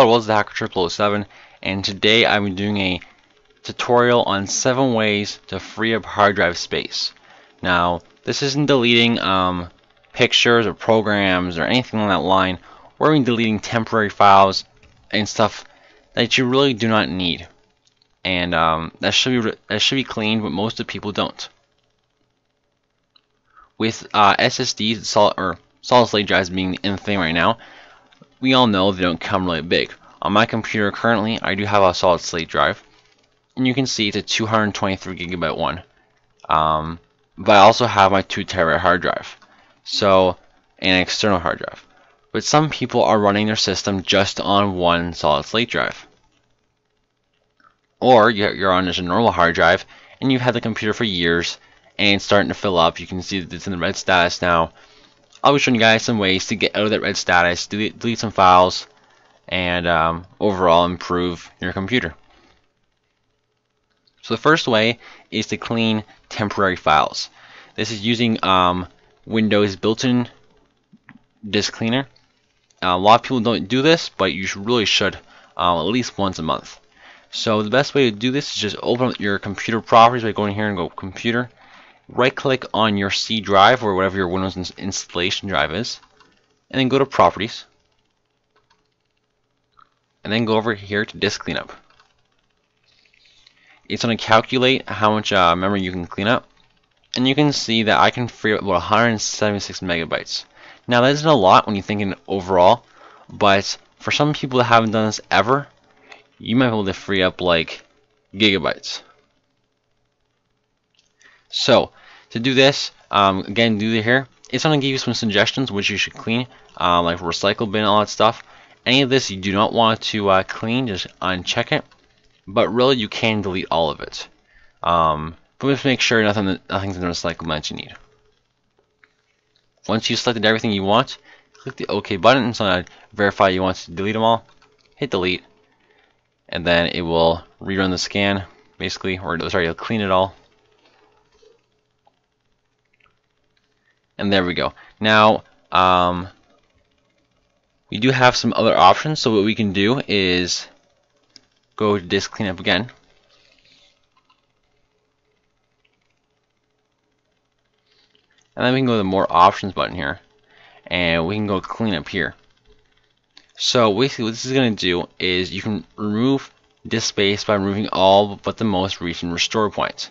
Hello, it's the Hacker 007 and today I'm doing a tutorial on 7 ways to free up hard drive space. Now, this isn't deleting um, pictures or programs or anything on that line. We're deleting temporary files and stuff that you really do not need. And um, that should be that should be cleaned, but most of people don't. With uh, SSDs, or solid state drives being the in thing right now, we all know they don't come really big. On my computer currently, I do have a solid state drive, and you can see it's a 223 gigabyte one. Um, but I also have my 2 terabyte hard drive, so an external hard drive. But some people are running their system just on one solid state drive. Or you're on just a normal hard drive, and you've had the computer for years, and it's starting to fill up. You can see that it's in the red status now. I'll be showing you guys some ways to get out of that red status, delete, delete some files, and um, overall improve your computer. So the first way is to clean temporary files. This is using um, Windows built-in disk cleaner. Uh, a lot of people don't do this, but you really should uh, at least once a month. So the best way to do this is just open up your computer properties by going here and go computer right click on your C drive or whatever your Windows installation drive is and then go to properties and then go over here to disk cleanup. It's going to calculate how much uh, memory you can clean up and you can see that I can free up about 176 megabytes. Now that isn't a lot when you think in overall but for some people that haven't done this ever you might be able to free up like gigabytes. So to do this, um, again, do here. It's going to give you some suggestions which you should clean, um, like recycle bin, all that stuff. Any of this you do not want to uh, clean, just uncheck it. But really, you can delete all of it. Um, but just make sure nothing, nothing's in the recycle bin that you need. Once you've selected everything you want, click the OK button and so verify you want to delete them all. Hit delete, and then it will rerun the scan, basically, or sorry, it'll clean it all. And there we go. Now um, we do have some other options. So what we can do is go to disk cleanup again. And then we can go to the more options button here. And we can go clean up here. So basically what this is going to do is you can remove disk space by removing all but the most recent restore points.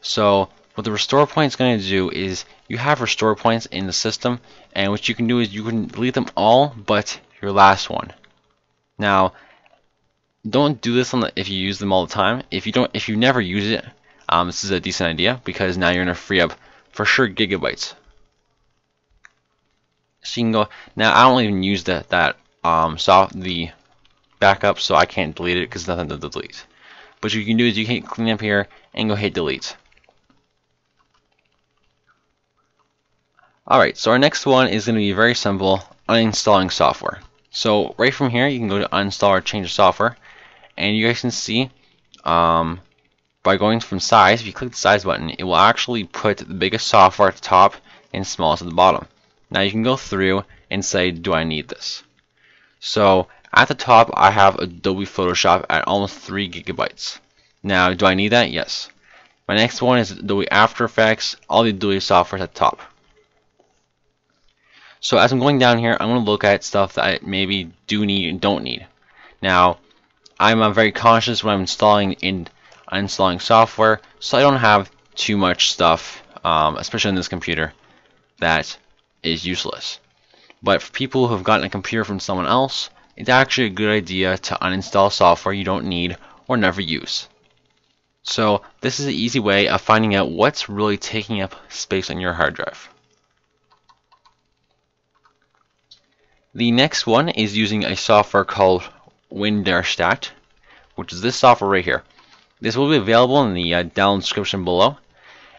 So what the restore point is going to do is you have restore points in the system and what you can do is you can delete them all but your last one. Now don't do this the, if you use them all the time. If you don't if you never use it, um, this is a decent idea because now you're gonna free up for sure gigabytes. So you can go now I don't even use that that um soft the backup so I can't delete it because nothing to delete. But what you can do is you can clean up here and go hit delete. Alright, so our next one is going to be very simple, uninstalling software. So right from here, you can go to uninstall or change the software, and you guys can see um, by going from size, if you click the size button, it will actually put the biggest software at the top and smallest at the bottom. Now you can go through and say, do I need this? So at the top, I have Adobe Photoshop at almost 3 gigabytes. Now, do I need that? Yes. My next one is Adobe After Effects, all the Adobe software at the top. So as I'm going down here, I'm going to look at stuff that I maybe do need and don't need. Now, I'm uh, very conscious when I'm installing in installing software, so I don't have too much stuff, um, especially on this computer, that is useless. But for people who have gotten a computer from someone else, it's actually a good idea to uninstall software you don't need or never use. So this is an easy way of finding out what's really taking up space on your hard drive. The next one is using a software called WinDirStat, which is this software right here. This will be available in the uh, down description below.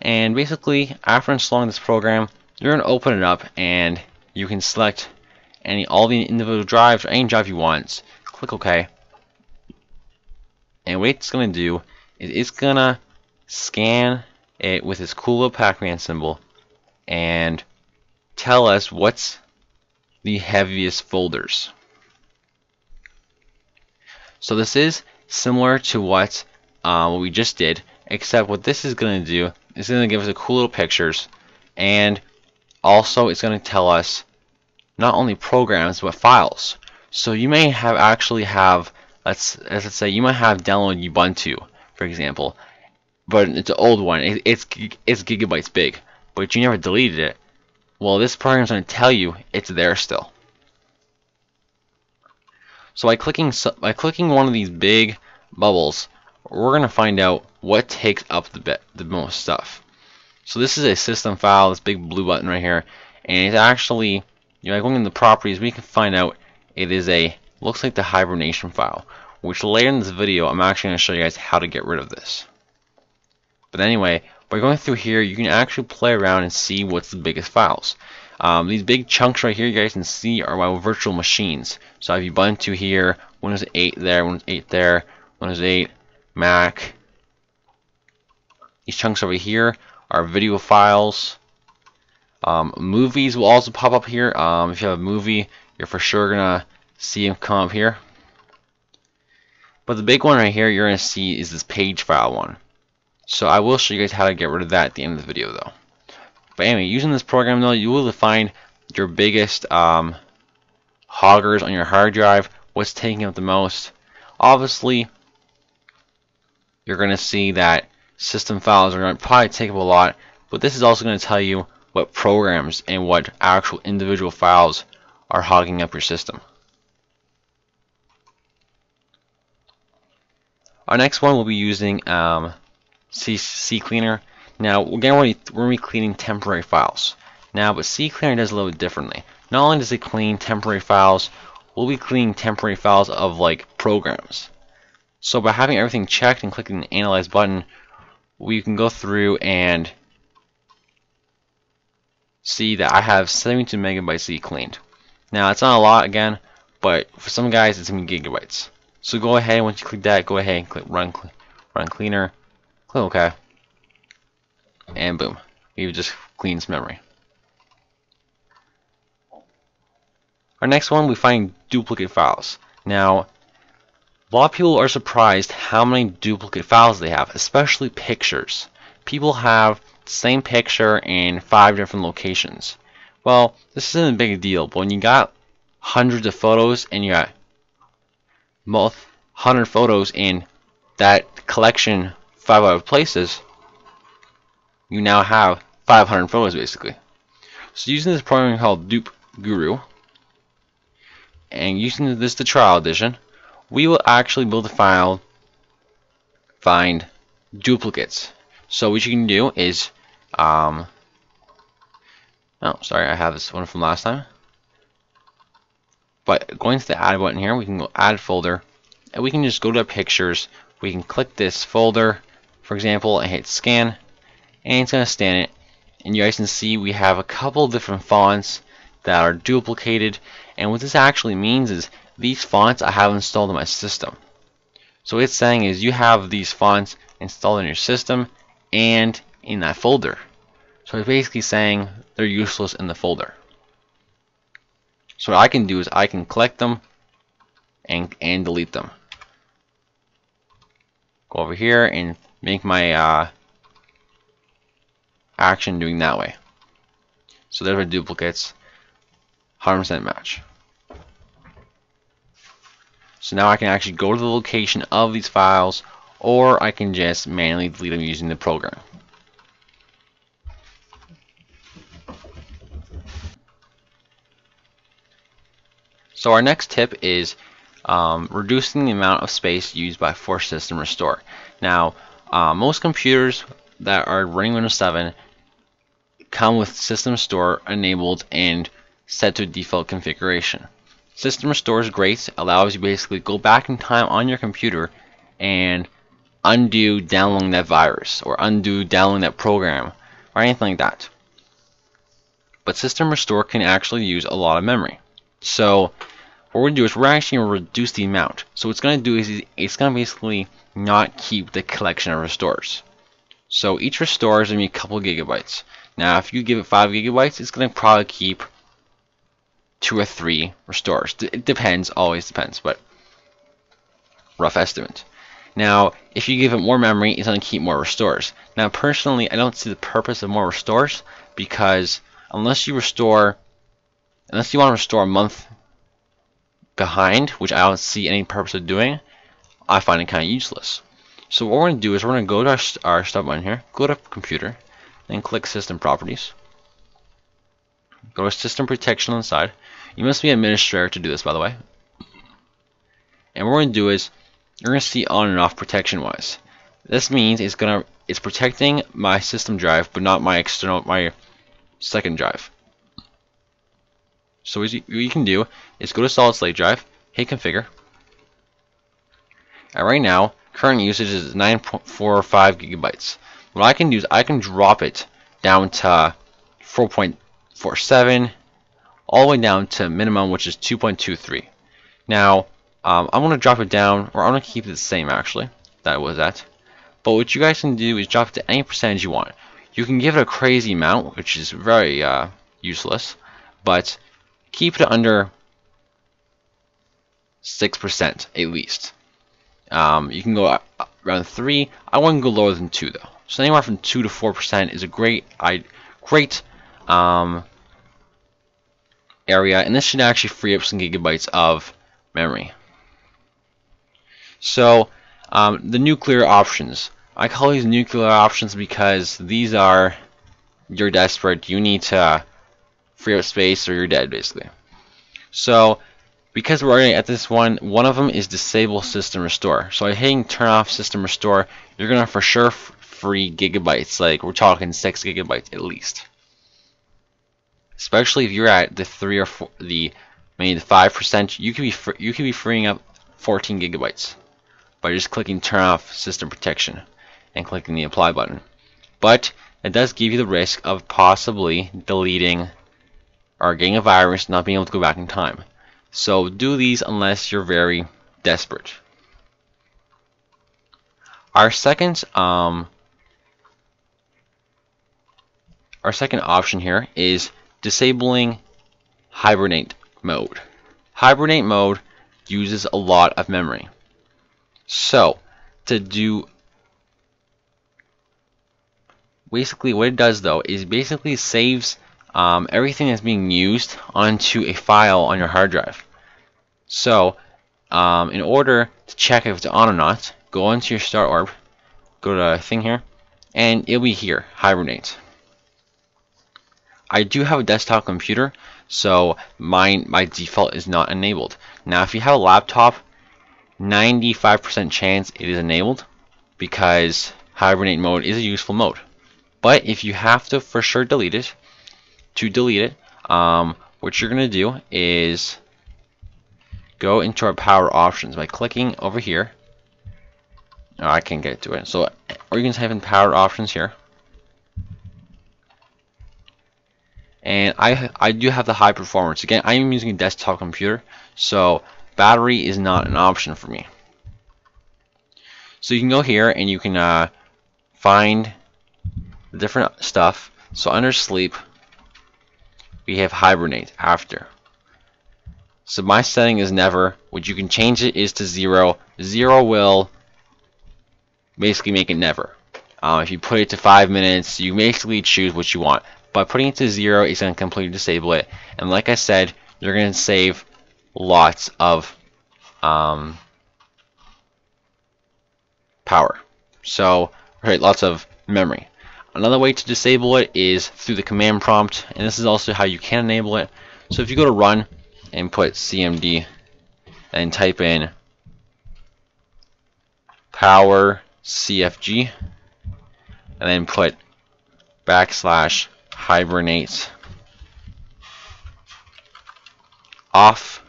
And basically, after installing this program, you're going to open it up and you can select any all the individual drives or any drive you want. Click OK. And what it's going to do is it's going to scan it with this cool little Pac-Man symbol and tell us what's the heaviest folders. So this is similar to what, uh, we just did, except what this is going to do is going to give us a cool little pictures, and also it's going to tell us not only programs but files. So you may have actually have let's let's say you might have downloaded Ubuntu, for example, but it's an old one. It, it's it's gigabytes big, but you never deleted it. Well, this program is going to tell you it's there still. So by clicking by clicking one of these big bubbles, we're going to find out what takes up the the most stuff. So this is a system file, this big blue button right here, and it's actually you know, going into properties, we can find out it is a looks like the hibernation file, which later in this video I'm actually going to show you guys how to get rid of this. But anyway, by going through here, you can actually play around and see what's the biggest files. Um, these big chunks right here, you guys can see are my virtual machines. So I have Ubuntu here, Windows 8 there, Windows 8 there, Windows 8, Mac. These chunks over here are video files. Um, movies will also pop up here. Um, if you have a movie, you're for sure gonna see them come up here. But the big one right here you're gonna see is this page file one. So I will show you guys how to get rid of that at the end of the video though. But anyway, using this program though, you will find your biggest um, hoggers on your hard drive, what's taking up the most. Obviously, you're going to see that system files are going to probably take up a lot, but this is also going to tell you what programs and what actual individual files are hogging up your system. Our next one will be using um, CCleaner. Now, again, we're going to be cleaning temporary files. Now, but CCleaner does a little bit differently. Not only does it clean temporary files, we'll be cleaning temporary files of like programs. So by having everything checked and clicking the Analyze button, we can go through and see that I have 72 megabytes cleaned. Now, it's not a lot again, but for some guys, it's in gigabytes. So go ahead, once you click that, go ahead and click Run, run Cleaner, click OK, and boom, you just cleans memory. Our next one, we find duplicate files. Now, a lot of people are surprised how many duplicate files they have, especially pictures. People have the same picture in five different locations. Well, this isn't a big deal, but when you got hundreds of photos and you got most hundred photos in that collection five other places, you now have 500 photos basically. So using this program called Dupe Guru, and using this the trial edition, we will actually build a file, find duplicates. So what you can do is, um, oh, sorry, I have this one from last time. But going to the add button here, we can go add folder, and we can just go to pictures. We can click this folder, for example, I hit scan, and it's going to scan it. And you guys can see we have a couple different fonts that are duplicated and what this actually means is these fonts I have installed in my system. So what it's saying is you have these fonts installed in your system and in that folder. So it's basically saying they're useless in the folder. So what I can do is I can collect them and, and delete them. Go over here and make my uh, action doing that way. So there are duplicates. 100% match. So now I can actually go to the location of these files or I can just manually delete them using the program. So our next tip is um, reducing the amount of space used by Force System Restore. Now, uh, most computers that are running Windows 7 come with System Restore enabled and set to default configuration. System Restore is great, allows you basically go back in time on your computer and undo downloading that virus or undo downloading that program or anything like that. But System Restore can actually use a lot of memory. So what we're to do is we're actually to reduce the amount. So what it's going to do is it's going to basically not keep the collection of restores. So each restore is to be a couple gigabytes. Now if you give it 5 gigabytes, it's going to probably keep two or three restores. It depends, always depends, but rough estimate. Now, if you give it more memory, it's going to keep more restores. Now, personally, I don't see the purpose of more restores because unless you restore, unless you want to restore a month behind, which I don't see any purpose of doing, I find it kind of useless. So what we're going to do is we're going to go to our, our start button here, go to computer, then click system properties. Go to system protection on the side. You must be an administrator to do this, by the way. And what we're going to do is you're going to see on and off protection wise. This means it's gonna it's protecting my system drive, but not my external my second drive. So what you can do is go to solid state drive, hit configure. And right now, current usage is 9.45 gigabytes. What I can do is I can drop it down to 4.47 all the way down to minimum which is 2.23. Now um, I'm going to drop it down or I'm going to keep it the same actually that was at. But what you guys can do is drop it to any percentage you want. You can give it a crazy amount which is very uh, useless but keep it under 6% at least. Um, you can go around 3. I wouldn't go lower than 2 though. So anywhere from 2 to 4% is a great I, great um, area and this should actually free up some gigabytes of memory. So um, the nuclear options. I call these nuclear options because these are you're desperate. You need to free up space or you're dead basically. So because we're already at this one, one of them is disable system restore. So by hitting turn off system restore, you're gonna for sure free gigabytes. Like we're talking six gigabytes at least. Especially if you're at the three or four, the maybe the five percent, you could be you could be freeing up 14 gigabytes by just clicking turn off system protection and clicking the apply button. But it does give you the risk of possibly deleting or getting a virus not being able to go back in time. So do these unless you're very desperate. Our second um, our second option here is disabling hibernate mode. Hibernate mode uses a lot of memory. So to do basically what it does though is basically saves um, everything that's being used onto a file on your hard drive. So um, in order to check if it's on or not, go into your start orb, go to a thing here, and it'll be here, hibernate. I do have a desktop computer, so mine my default is not enabled. Now if you have a laptop, 95% chance it is enabled because hibernate mode is a useful mode. But if you have to for sure delete it, to delete it, um, what you're going to do is go into our power options by clicking over here. Oh, I can't get to it. So, or you can type in power options here. and I I do have the high performance again I am using a desktop computer so battery is not an option for me so you can go here and you can uh, find different stuff so under sleep we have hibernate after so my setting is never what you can change it is to zero zero will basically make it never um, if you put it to five minutes you basically choose what you want by putting it to zero, it's going to completely disable it. And like I said, you're going to save lots of um, power. So, right, lots of memory. Another way to disable it is through the command prompt, and this is also how you can enable it. So if you go to run and put cmd and type in power cfg and then put backslash hibernate off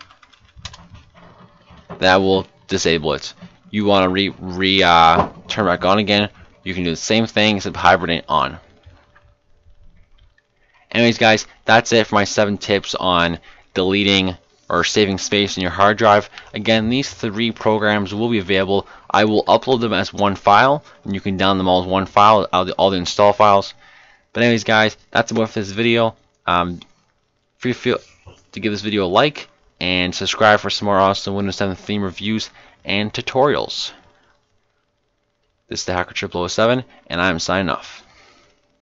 that will disable it you want to re, re uh, turn back on again you can do the same thing except hibernate on anyways guys that's it for my seven tips on deleting or saving space in your hard drive again these three programs will be available I will upload them as one file and you can download them all as one file all the, all the install files but anyways, guys, that's about for this video. Um, free feel to give this video a like and subscribe for some more awesome Windows 7 theme reviews and tutorials. This is the Hacker 007, and I'm signing off.